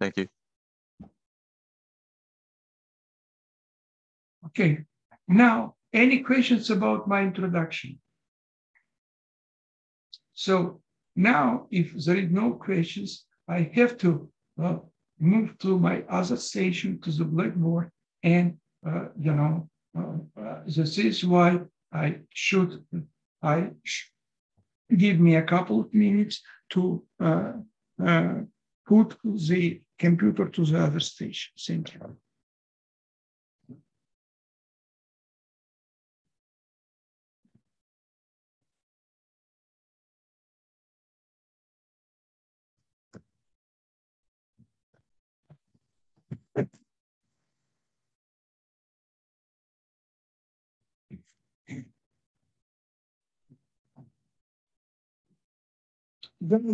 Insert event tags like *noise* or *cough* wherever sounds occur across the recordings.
Thank you. Okay, now, any questions about my introduction? So now, if there is no questions, I have to uh, move to my other station to the blackboard and, uh, you know, uh, uh this is why I should, I sh give me a couple of minutes to uh, uh, put the computer to the other station. Thank you.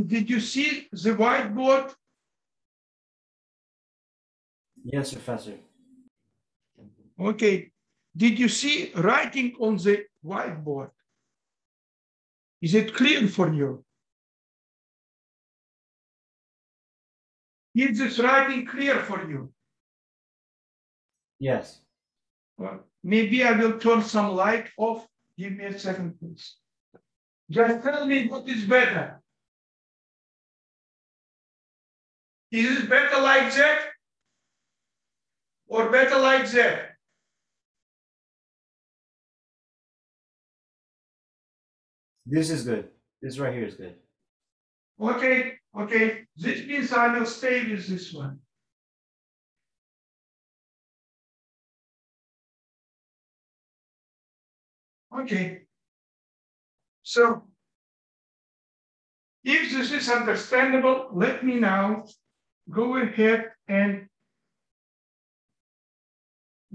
Did you see the whiteboard? Yes, Professor. Okay. Did you see writing on the whiteboard? Is it clear for you? Is this writing clear for you? Yes. Well, maybe I will turn some light off. Give me a second, please. Just tell me what is better. Is it better like that? Or better like that? This is good. This right here is good. Okay, okay. This means I will stay with this one. Okay. So if this is understandable, let me now go ahead and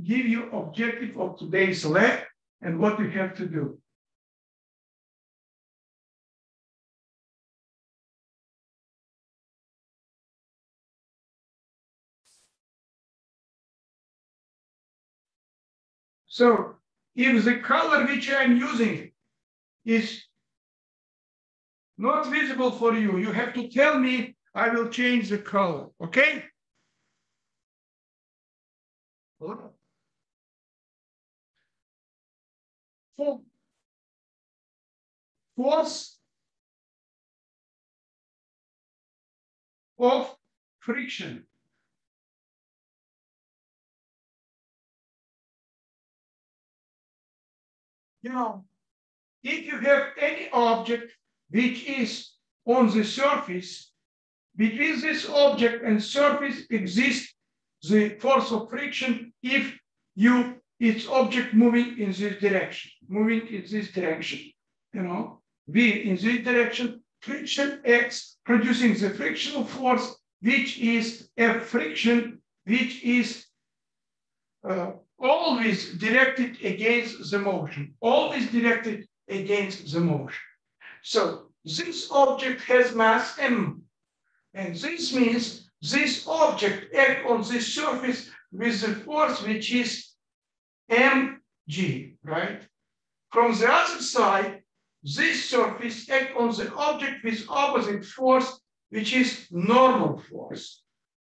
give you objective of today's lab and what you have to do. So if the color which I'm using is not visible for you, you have to tell me I will change the color, okay? Force of friction. You know, if you have any object which is on the surface between this object and surface exists the force of friction if you its object moving in this direction, moving in this direction, you know, V in this direction, friction X producing the frictional force, which is a friction, which is uh, always directed against the motion, always directed against the motion. So this object has mass m, and this means this object act on this surface with the force which is mg, right? From the other side, this surface act on the object with opposite force, which is normal force.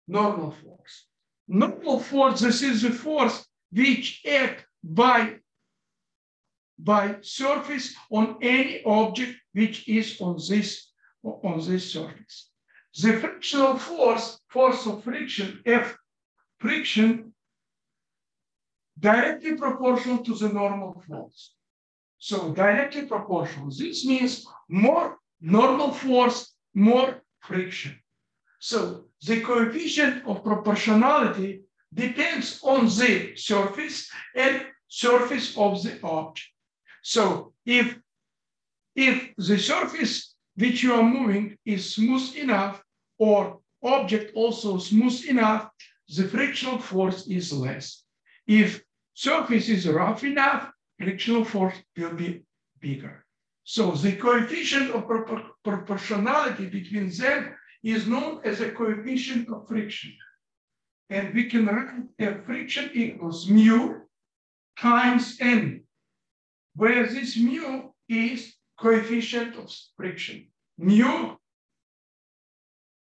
Normal force. Normal force, this is the force which act by, by surface on any object which is on this, on this surface. The frictional force, force of friction, F friction, directly proportional to the normal force. So directly proportional. This means more normal force, more friction. So the coefficient of proportionality depends on the surface and surface of the object. So if, if the surface which you are moving is smooth enough, or object also smooth enough, the frictional force is less. If surface is rough enough, frictional force will be bigger. So the coefficient of proportionality between them is known as a coefficient of friction. And we can write a friction equals mu times n, where this mu is coefficient of friction. Mu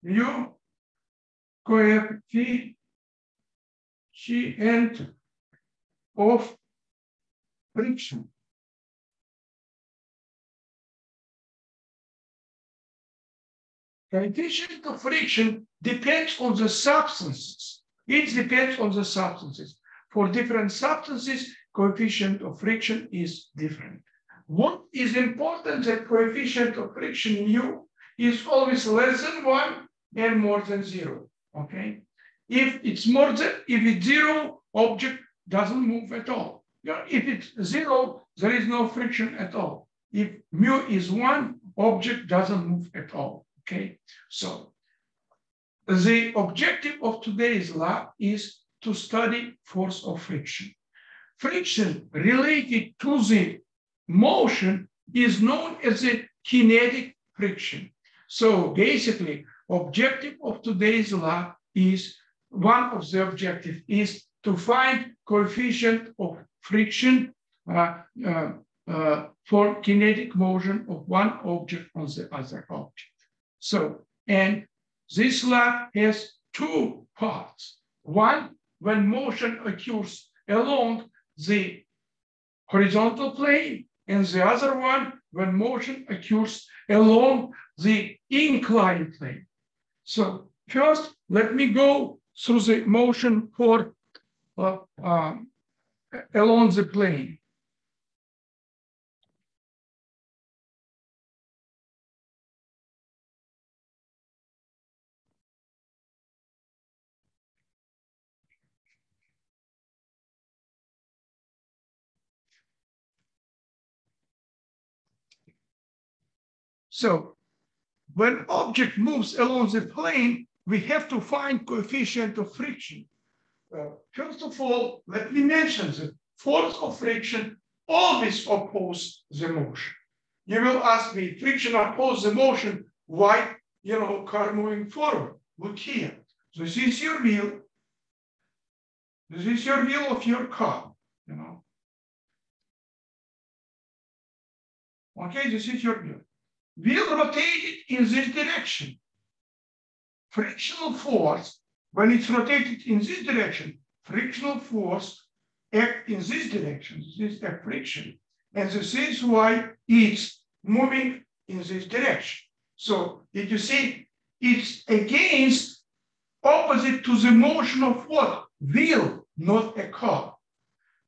mu coefficient of friction. Coefficient of friction depends on the substances. It depends on the substances. For different substances, coefficient of friction is different. What is important that coefficient of friction mu is always less than one and more than zero, okay? If it's more than, if it's zero, object doesn't move at all. If it's zero, there is no friction at all. If mu is one, object doesn't move at all, okay? So the objective of today's lab is to study force of friction. Friction related to the motion is known as a kinetic friction. So basically, objective of today's lab is one of the objective is to find coefficient of friction uh, uh, uh, for kinetic motion of one object on the other object. So, and this lab has two parts. One, when motion occurs along the horizontal plane, and the other one, when motion occurs along the inclined plane. So first, let me go through the motion for um, along the plane. So when object moves along the plane, we have to find coefficient of friction. Uh, first of all, let me mention that force of friction always oppose the motion. You will ask me, friction oppose the motion, why, you know, car moving forward? Look here. This is your wheel. This is your wheel of your car, you know. Okay, this is your wheel will rotate it in this direction. Frictional force, when it's rotated in this direction, frictional force act in this direction. This is a friction. And this is why it's moving in this direction. So if you see, it's against opposite to the motion of what? Wheel, not a car.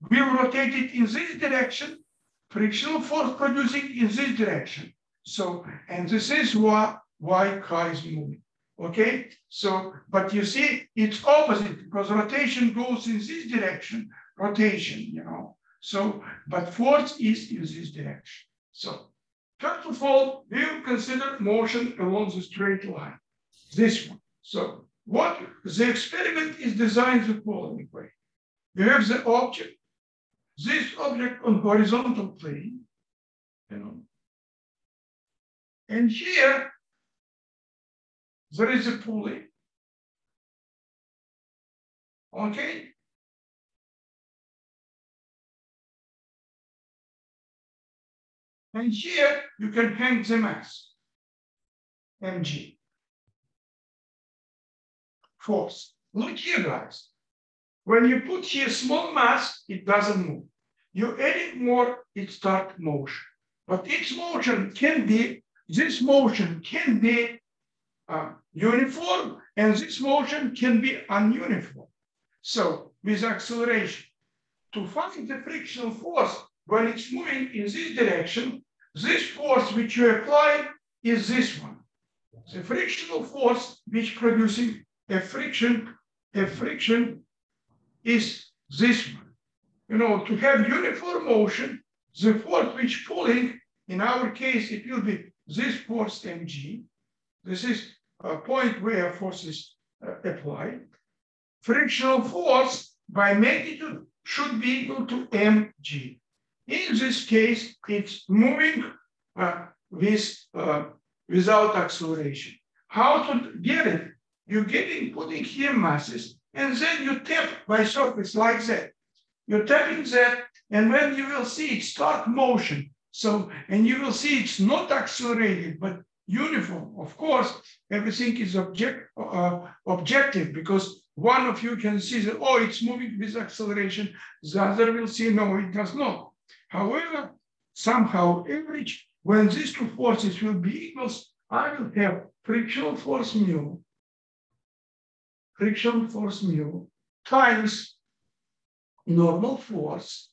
Wheel rotated in this direction, frictional force producing in this direction. So, and this is why, why car is moving. Okay, so, but you see, it's opposite because rotation goes in this direction, rotation, you know. So, but force is in this direction. So, first of all, we will consider motion along the straight line, this one. So, what the experiment is designed the following way. You have the object, this object on horizontal plane, you know, and here, there is a pulley. Okay? And here you can hang the mass, mg. Force. Look here, guys. When you put here small mass, it doesn't move. You add it more, it starts motion. But its motion can be this motion can be uh, uniform and this motion can be ununiform. So with acceleration, to find the frictional force when it's moving in this direction, this force which you apply is this one. The frictional force which producing a friction, a friction is this one. You know, to have uniform motion, the force which pulling, in our case, it will be this force mg, this is a point where force is uh, applied. Frictional force by magnitude should be equal to mg. In this case, it's moving uh, with, uh, without acceleration. How to get it? You're getting putting here masses, and then you tap by surface like that. You're tapping that, and when you will see it start motion, so, and you will see it's not accelerated, but uniform. Of course, everything is object, uh, objective because one of you can see that, oh, it's moving with acceleration. The other will see, no, it does not. However, somehow average, when these two forces will be equals, I will have frictional force mu, friction force mu times normal force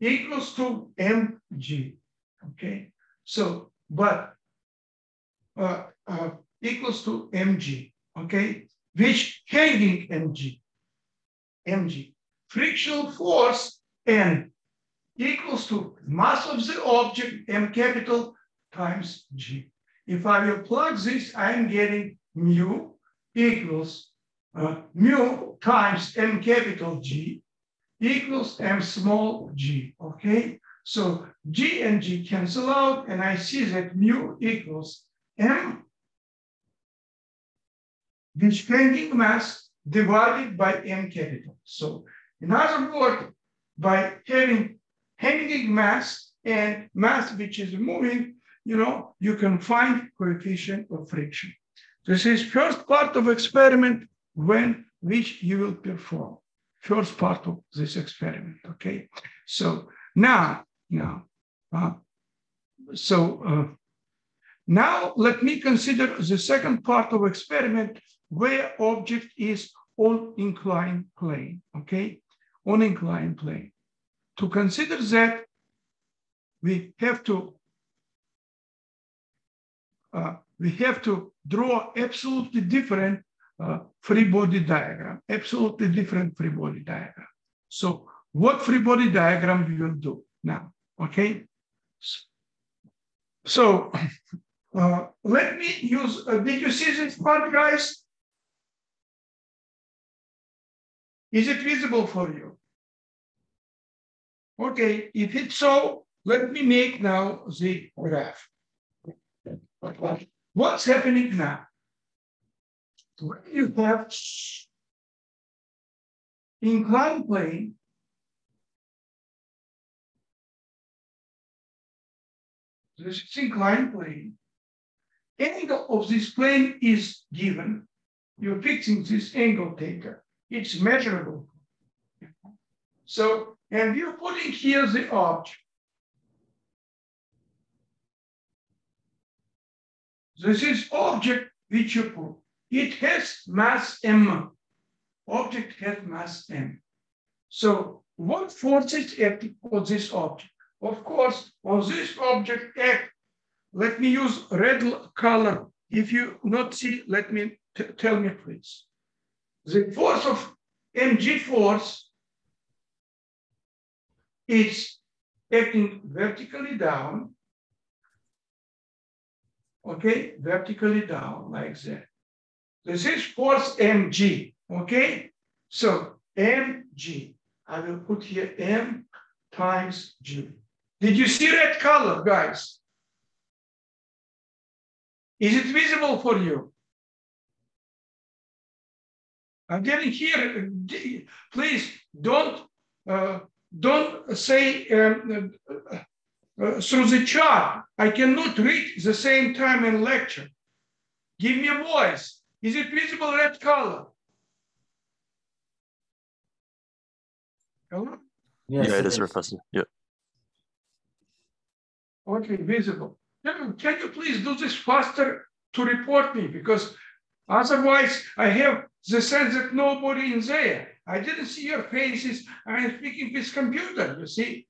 equals to mg. Okay, so but uh, uh, equals to mg. Okay, which hanging mg, mg frictional force n equals to mass of the object m capital times g. If I will plug this, I'm getting mu equals uh, mu times m capital G equals m small g, okay? So g and g cancel out, and I see that mu equals m, which hanging mass divided by m capital. So in other words, by having hanging mass and mass which is moving, you know, you can find coefficient of friction. This is first part of experiment when which you will perform. First part of this experiment, okay? So now, now, uh, so uh, now let me consider the second part of experiment where object is on inclined plane, okay? On inclined plane. To consider that, we have to uh, we have to draw absolutely different uh, free body diagram, absolutely different free body diagram. So what free body diagram we will do now, okay? So *laughs* uh, let me use, uh, did you see this part, guys? Is it visible for you? Okay, if it's so, let me make now the graph. What's happening now? When you have inclined plane, this is inclined plane, angle of this plane is given. You're fixing this angle theta. It's measurable. So, and you're putting here the object. This is object which you put. It has mass m. Object has mass m. So what forces act on this object? Of course, on this object act, let me use red color. If you not see, let me tell me please. The force of mg force is acting vertically down okay, vertically down like that. This is force mg, okay? So mg, I will put here m times g. Did you see red color, guys? Is it visible for you? I'm getting here. Please don't uh, don't say um, uh, uh, through the chart. I cannot read the same time in lecture. Give me a voice. Is it visible red color? Hello? Yes, yeah, it is, Professor. Yeah. Okay, visible. Can you please do this faster to report me? Because otherwise I have the sense that nobody in there. I didn't see your faces. I'm speaking with computer, you see.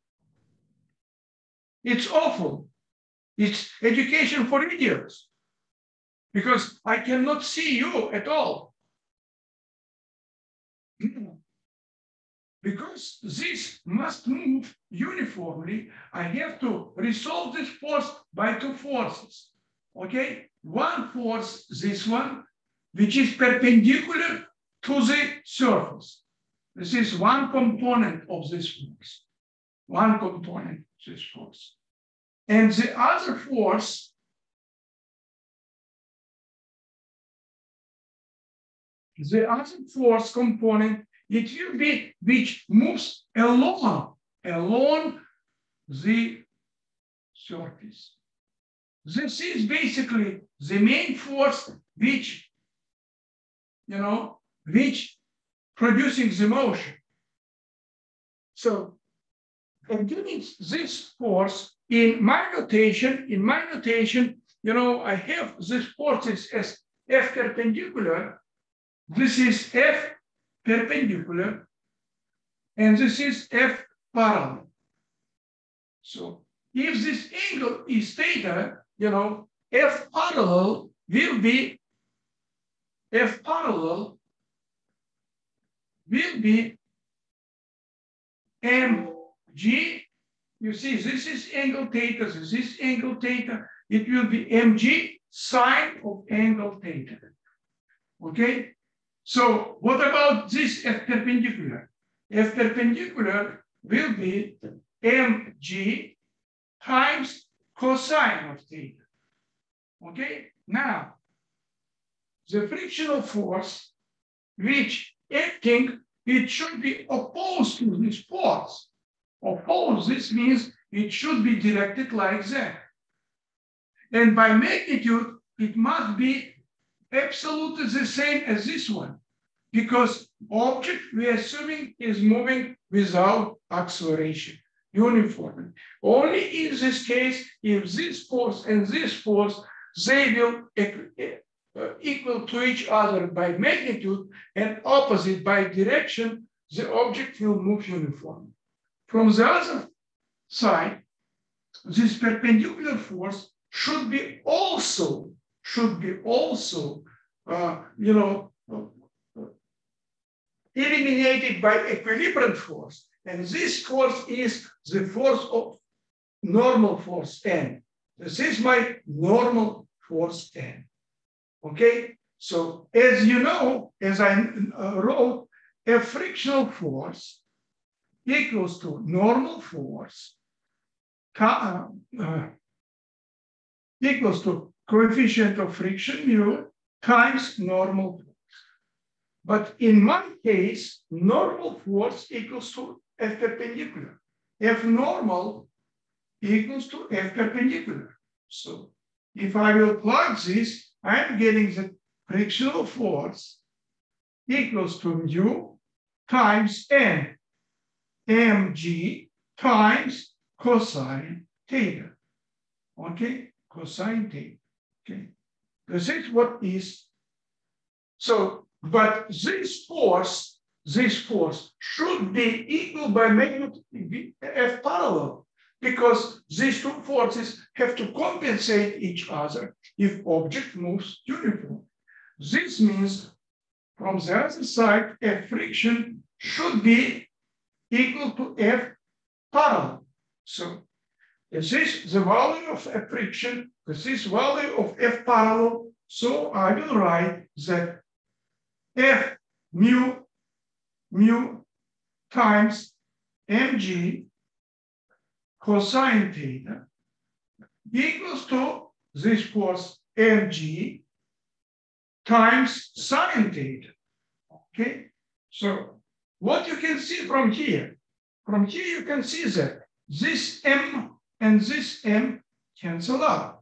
It's awful. It's education for idiots because I cannot see you at all. Because this must move uniformly, I have to resolve this force by two forces. Okay, one force, this one, which is perpendicular to the surface. This is one component of this force. One component of this force. And the other force the other force component, it will be which moves along, along the surface. this is basically the main force which, you know, which producing the motion. So and given this force in my notation, in my notation, you know, I have this forces as F perpendicular. This is F perpendicular, and this is F parallel. So if this angle is theta, you know, F parallel will be F parallel will be mg. You see, this is angle theta, this is angle theta. It will be mg sine of angle theta. Okay? So what about this F perpendicular? F perpendicular will be mg times cosine of theta. Okay? Now, the frictional force which acting, it should be opposed to this force. Opposed, this means it should be directed like that. And by magnitude, it must be absolutely the same as this one because object we are assuming is moving without acceleration uniformly. Only in this case, if this force and this force, they will uh, equal to each other by magnitude and opposite by direction, the object will move uniformly. From the other side, this perpendicular force should be also, should be also, uh, you know, eliminated by equilibrium force. And this force is the force of normal force N. This is my normal force N. Okay, so as you know, as I uh, wrote, a frictional force equals to normal force uh, uh, equals to coefficient of friction mu times normal force. But in my case, normal force equals to F perpendicular. F normal equals to F perpendicular. So if I will plug this, I'm getting the frictional force equals to mu times n mg times cosine theta. Okay, cosine theta. Okay, this is what is. So, but this force, this force should be equal by magnitude F parallel because these two forces have to compensate each other if object moves uniform. This means from the other side, F friction should be equal to F parallel. So this is the value of F friction, this is value of F parallel. So I will write that F mu mu times mg cosine theta equals to this force mg times sine theta. Okay, so what you can see from here, from here you can see that this m and this m cancel out.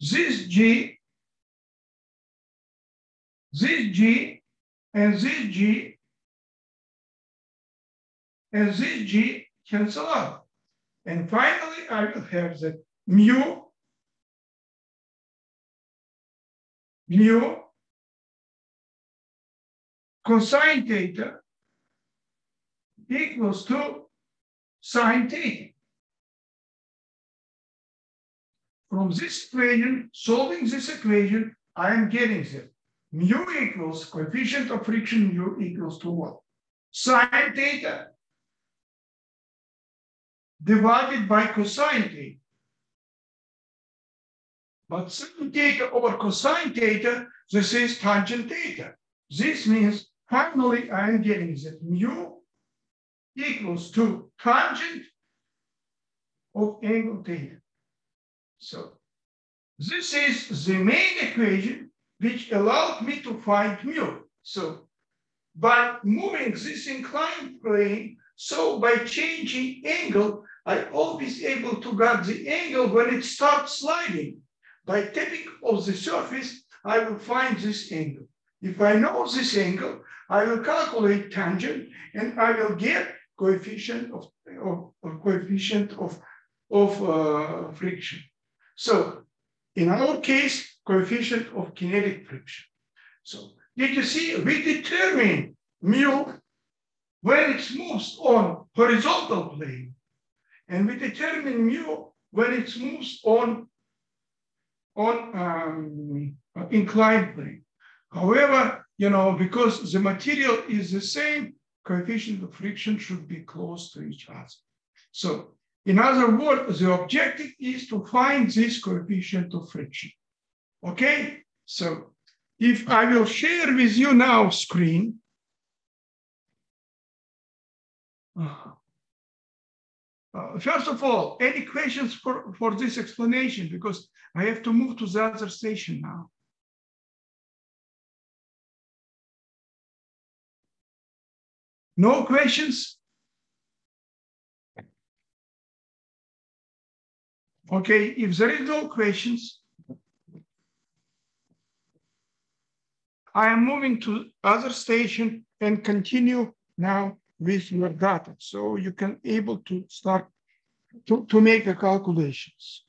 This g, this g, and this g, and this g cancel out. And finally, I will have that mu, mu cosine theta equals to sine theta. From this equation, solving this equation, I am getting that mu equals coefficient of friction mu equals to what? Sine theta divided by cosine theta. But sine theta over cosine theta, this is tangent theta. This means finally I am getting that mu equals to tangent of angle theta. So this is the main equation which allowed me to find mu. So by moving this inclined plane, so by changing angle, I always able to get the angle when it starts sliding. by tapping of the surface, I will find this angle. If I know this angle, I will calculate tangent and I will get coefficient of, of, of coefficient of, of uh, friction. So in our case, coefficient of kinetic friction. So did you see, we determine mu when it moves on horizontal plane, and we determine mu when it moves on, on um, inclined plane. However, you know, because the material is the same, coefficient of friction should be close to each other. So in other words, the objective is to find this coefficient of friction. Okay, so if I will share with you now screen. Uh, uh, first of all, any questions for, for this explanation? Because I have to move to the other station now. No questions? Okay, if there is no questions, I am moving to other station and continue now with your data. So you can able to start to, to make the calculations.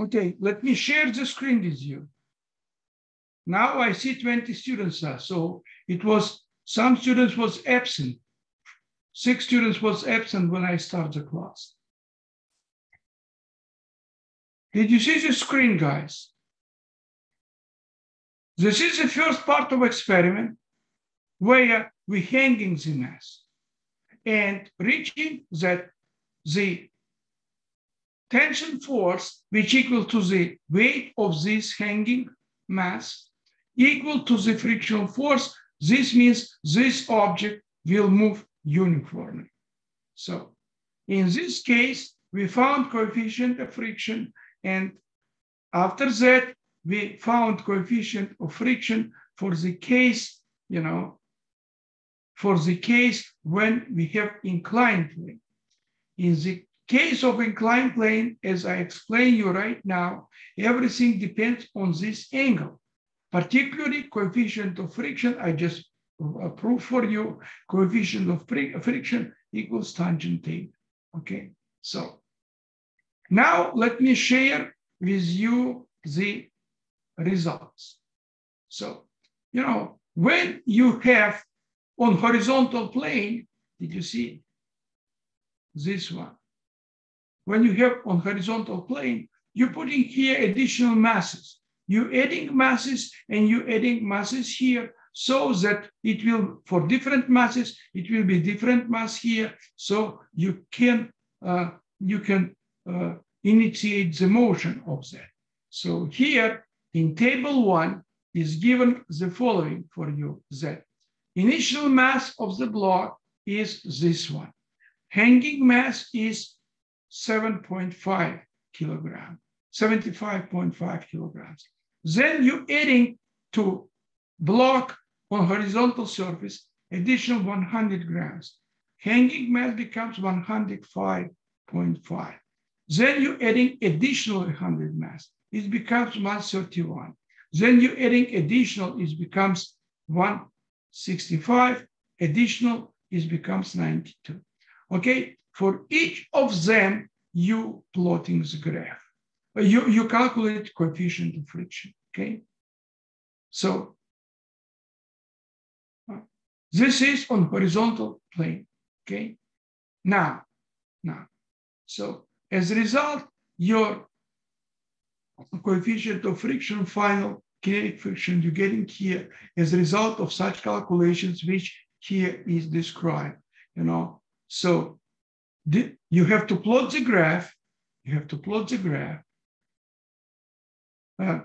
Okay, let me share the screen with you. Now I see 20 students there. So it was, some students was absent. Six students was absent when I start the class. Did you see the screen, guys? This is the first part of experiment where we hanging the mass and reaching that the tension force, which equal to the weight of this hanging mass, equal to the frictional force. This means this object will move uniformly. So in this case, we found coefficient of friction. And after that, we found coefficient of friction for the case, you know, for the case when we have inclined plane. In the case of inclined plane, as I explain you right now, everything depends on this angle, particularly coefficient of friction. I just prove for you coefficient of friction equals tangent. Okay, so now let me share with you the results. So, you know, when you have on horizontal plane, did you see this one? When you have on horizontal plane, you're putting here additional masses. You're adding masses and you're adding masses here so that it will, for different masses, it will be different mass here. So you can, uh, you can uh, initiate the motion of that. So here in table one is given the following for you that initial mass of the block is this one. Hanging mass is 7.5 kilogram, 75.5 kilograms. Then you adding to block on horizontal surface additional 100 grams. Hanging mass becomes 105.5. Then you adding additional 100 mass. It becomes 131. Then you adding additional, it becomes 165. additional it becomes 92. Okay, for each of them, you plotting the graph. Uh, you, you calculate coefficient of friction, okay? So uh, this is on horizontal plane, okay? Now, now, so as a result, your coefficient of friction, final kinetic friction you're getting here as a result of such calculations, which here is described, you know. So you have to plot the graph, you have to plot the graph, uh,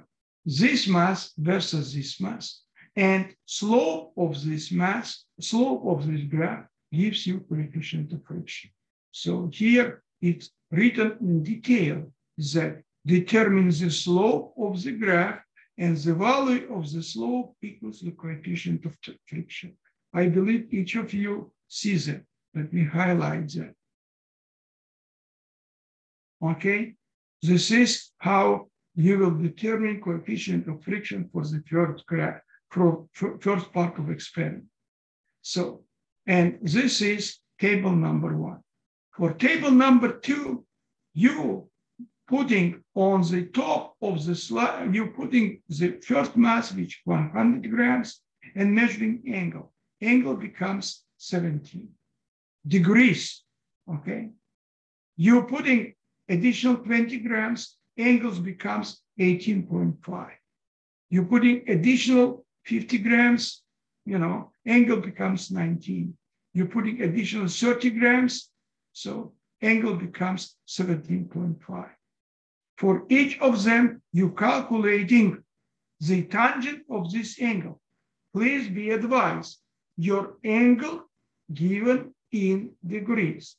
this mass versus this mass. And slope of this mass, slope of this graph gives you coefficient of friction. So here it's written in detail that determines the slope of the graph and the value of the slope equals the coefficient of friction. I believe each of you sees it. Let me highlight that. Okay, this is how you will determine coefficient of friction for the first for, first part of experiment. So, and this is table number one. For table number two, you putting on the top of the slide, you putting the first mass, which 100 grams, and measuring angle. Angle becomes 17 degrees, okay? You're putting additional 20 grams, angles becomes 18.5. You're putting additional 50 grams, you know, angle becomes 19. You're putting additional 30 grams, so angle becomes 17.5. For each of them, you're calculating the tangent of this angle. Please be advised, your angle given in degrees.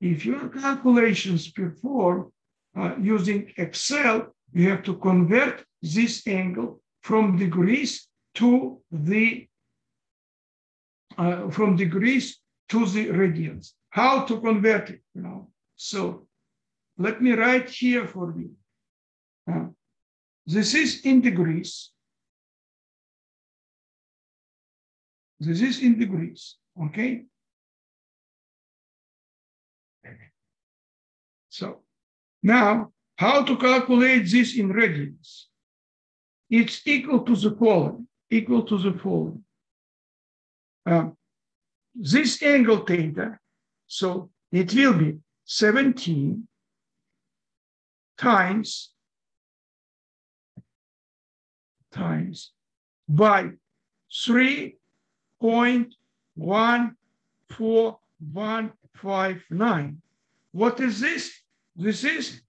If your calculations perform uh, using Excel, you have to convert this angle from degrees to the uh, from degrees to the radians. How to convert it? You know. So let me write here for you. Uh, this is in degrees. This is in degrees. Okay. So now, how to calculate this in radians? It's equal to the following equal to the following. Um, this angle theta, so it will be 17 times times by 3.14159. What is this? This is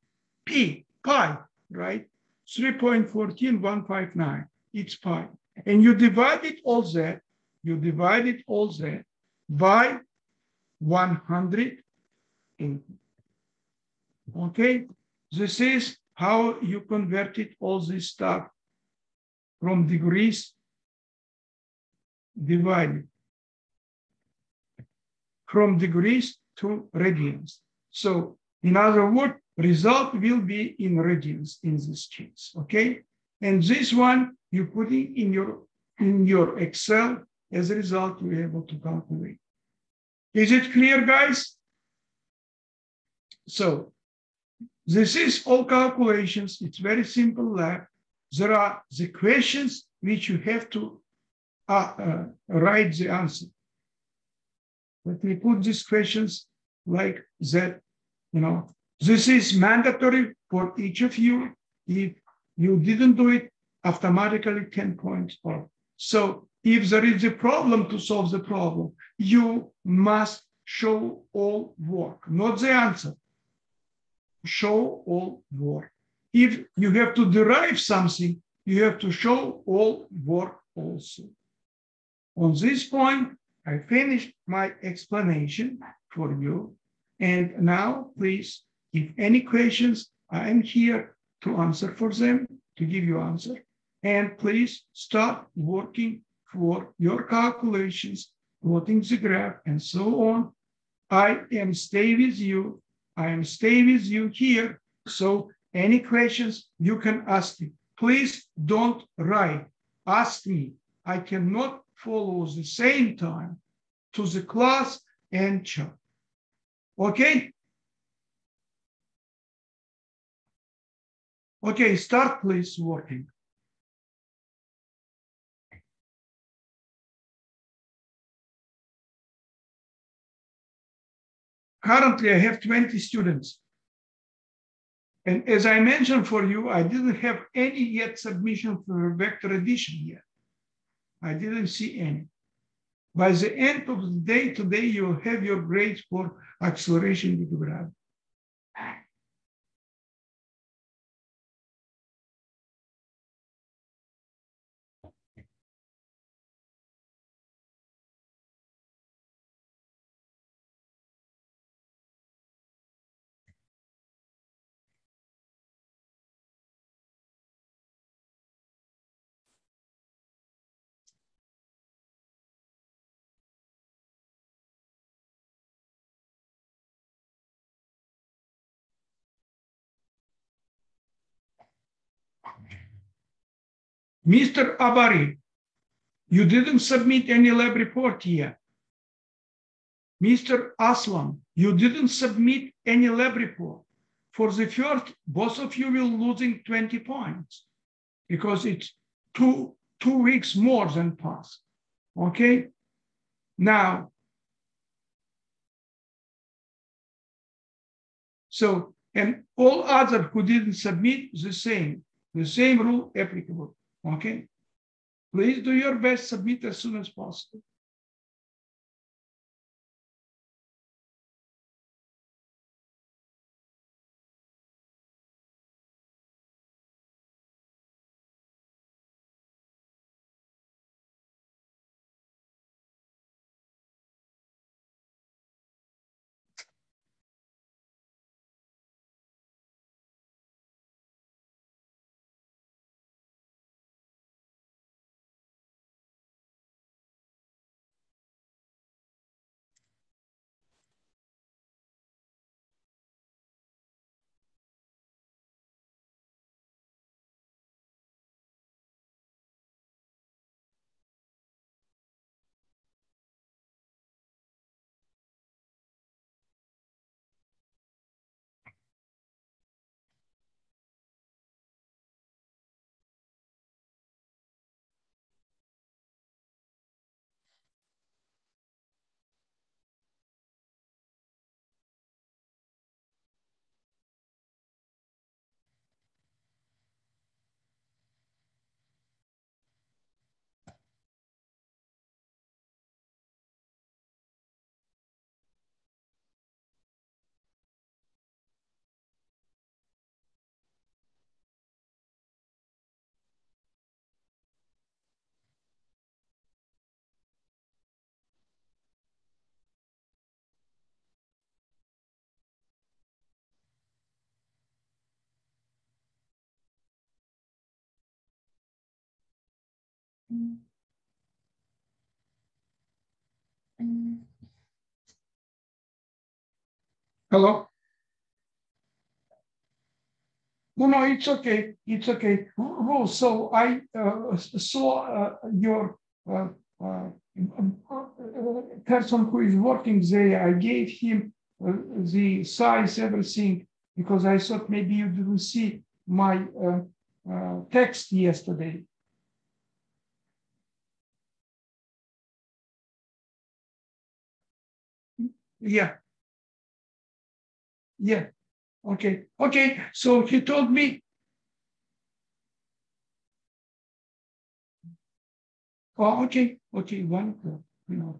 P, pi, right? 3.14159, it's pi and you divide it all that, you divide it all that by 180. Okay, this is how you converted all this stuff from degrees divided from degrees to radians. So in other words, result will be in radians in this case, okay? And this one you put it in your in your Excel. As a result, you're able to calculate. Is it clear, guys? So this is all calculations. It's very simple lab. There are the questions which you have to uh, uh, write the answer. Let me put these questions like that. You know, this is mandatory for each of you. If you didn't do it, automatically 10 points off. So if there is a problem to solve the problem, you must show all work, not the answer. Show all work. If you have to derive something, you have to show all work also. On this point, I finished my explanation for you. And now, please, if any questions, I am here to answer for them, to give you answer and please start working for your calculations, plotting the graph and so on. I am stay with you. I am stay with you here. So any questions you can ask me. Please don't write. Ask me. I cannot follow the same time to the class and chart. Okay? Okay, start please working. Currently, I have 20 students. And as I mentioned for you, I didn't have any yet submission for vector addition yet. I didn't see any. By the end of the day today, you'll have your grades for acceleration with gravity. Mr. Abari, you didn't submit any lab report yet. Mr. Aslam, you didn't submit any lab report. For the first, both of you will losing 20 points because it's two, two weeks more than past. Okay? Now, so, and all others who didn't submit the same, the same rule applicable. Okay? Please do your best, submit as soon as possible. Hello? No, no, it's okay. It's okay. Ru- So I uh, saw uh, your uh, uh, person who is working there. I gave him uh, the size, everything, because I thought maybe you didn't see my uh, uh, text yesterday. Yeah. Yeah. Okay. Okay. So he told me. Oh, okay. Okay. One, you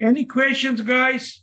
Any questions, guys?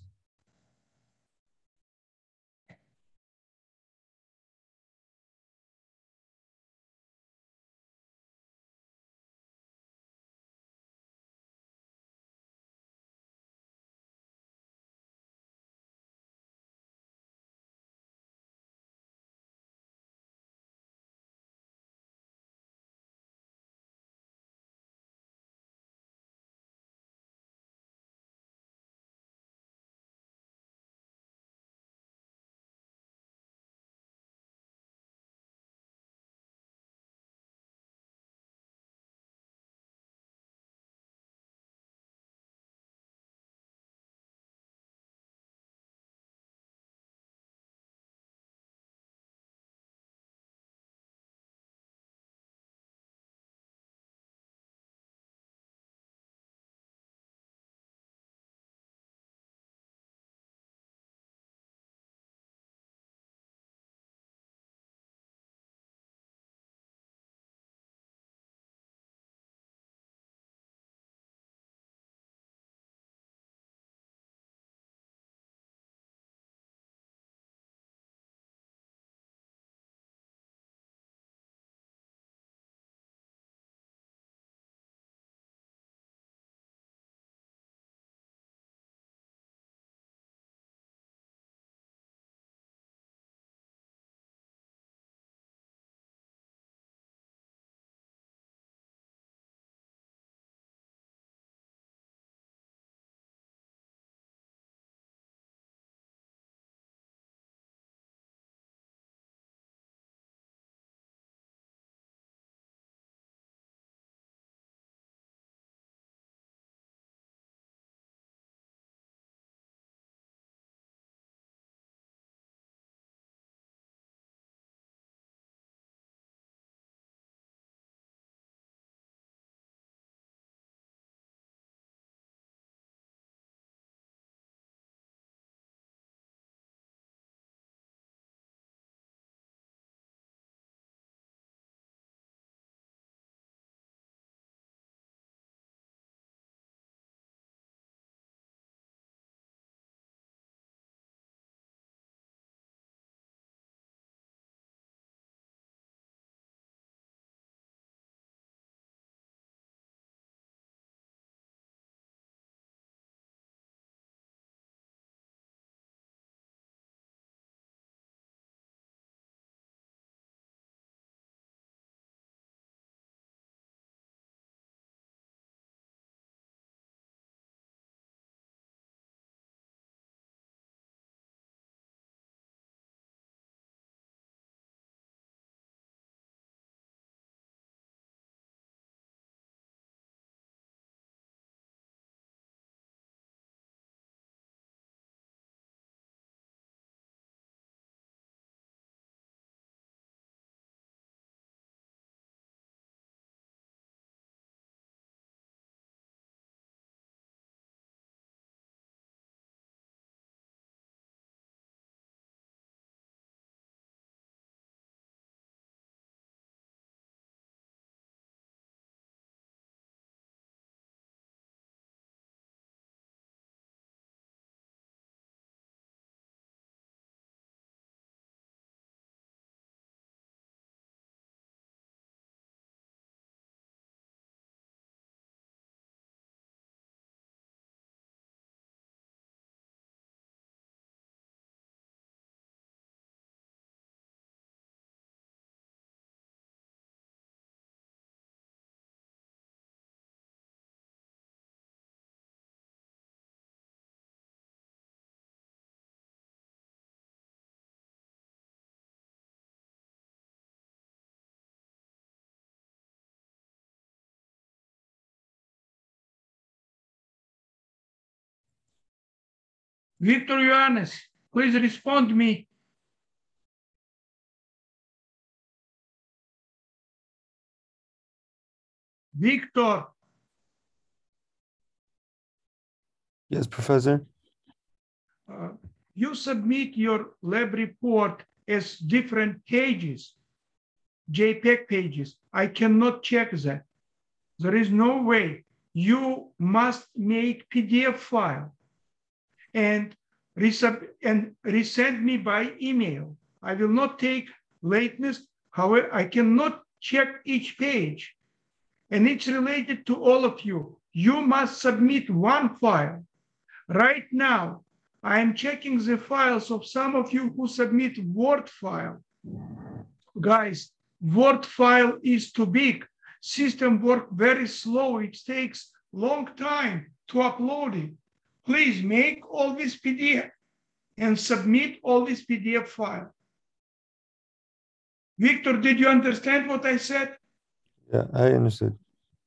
Victor Ioannis, please respond me. Victor, Yes, Professor. uh, you submit your lab report as different pages, JPEG pages. I cannot check that. There is no way you must make PDF file and resub and resend me by email. I will not take lateness. However, I cannot check each page and it's related to all of you. You must submit one file. Right now, I am checking the files of some of you who submit Word file. Guys, Word file is too big. System work very slow. It takes long time to upload it. Please make all this PDF and submit all this PDF file. Victor, did you understand what I said? Yeah, I understood.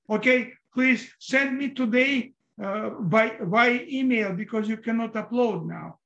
Okay, please send me today uh, by by email because you cannot upload now.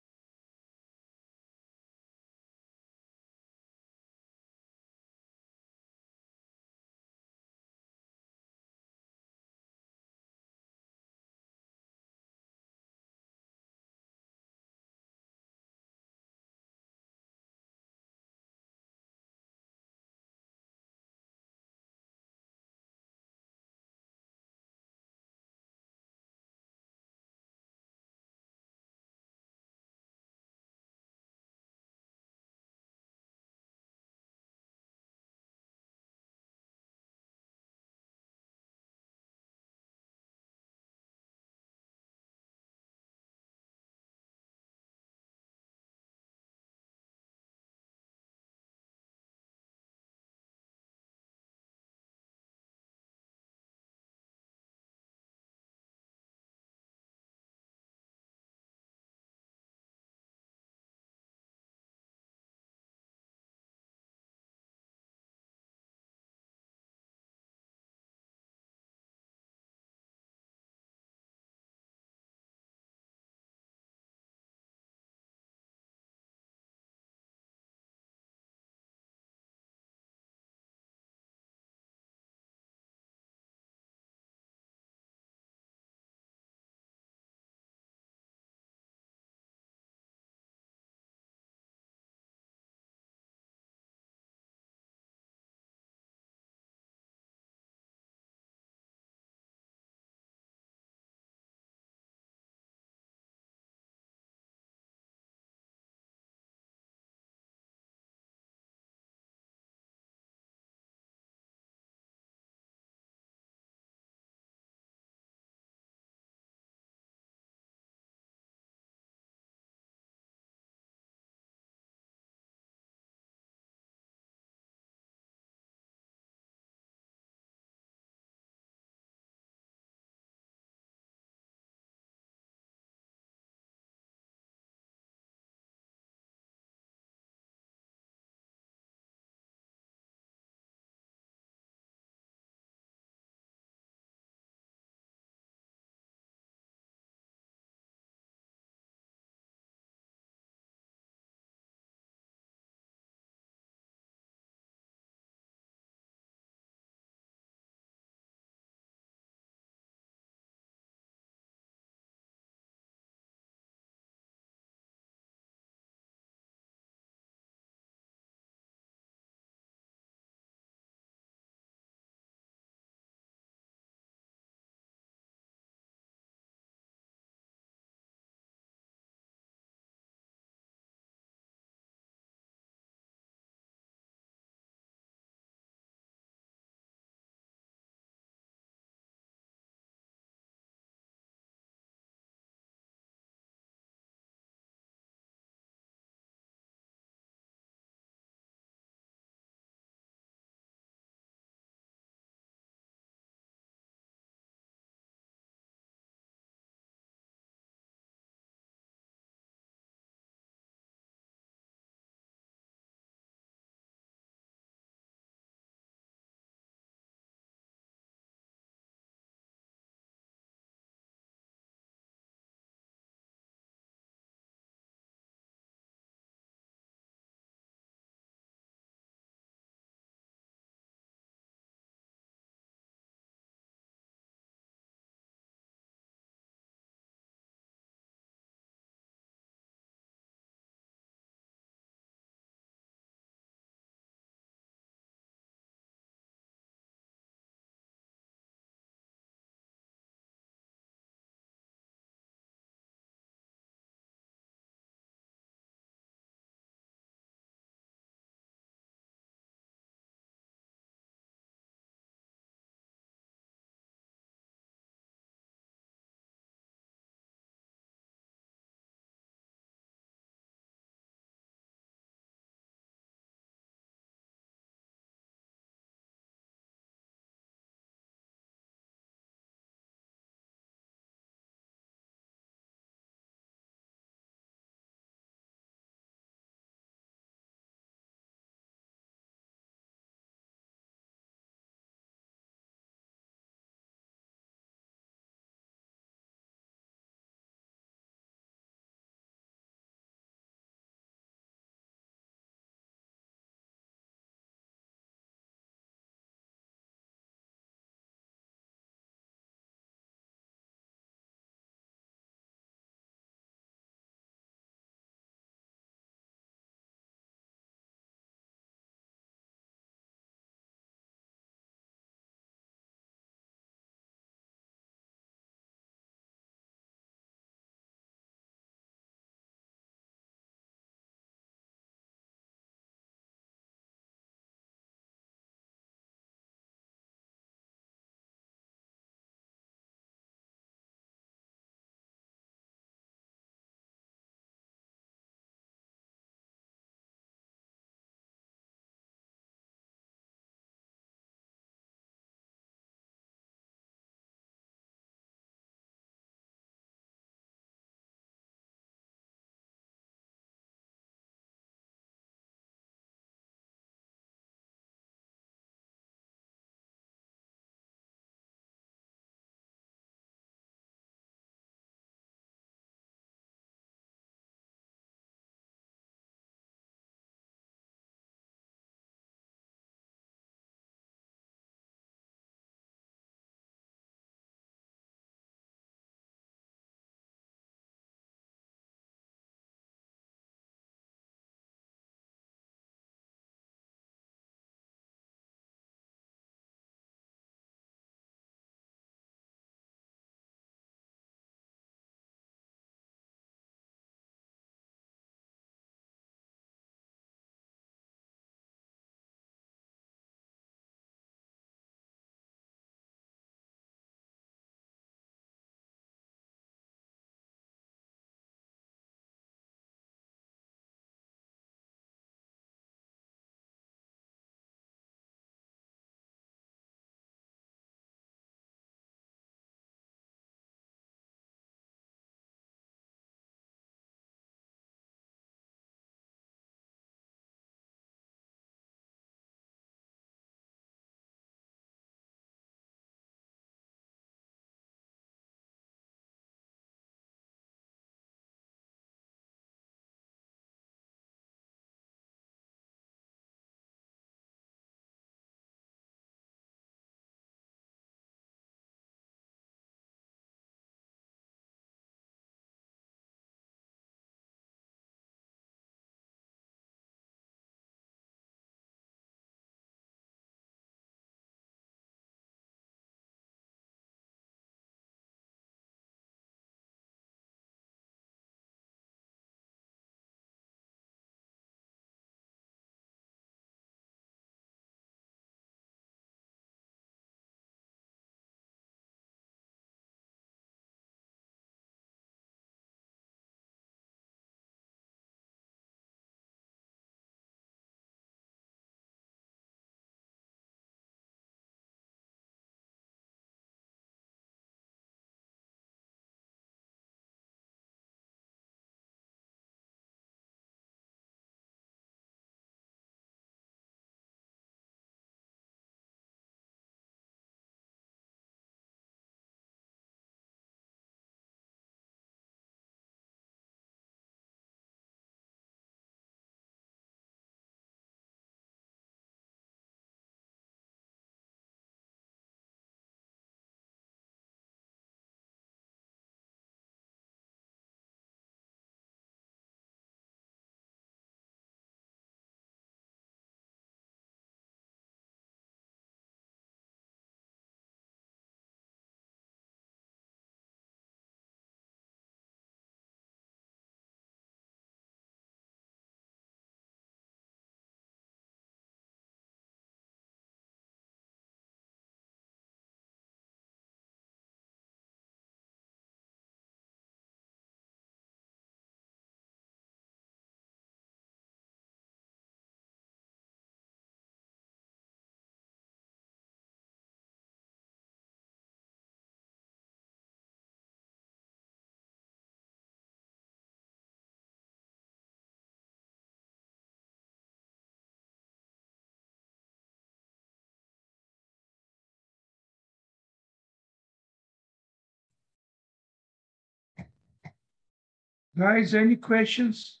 Guys, any questions?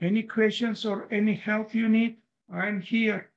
Any questions or any help you need? I'm here.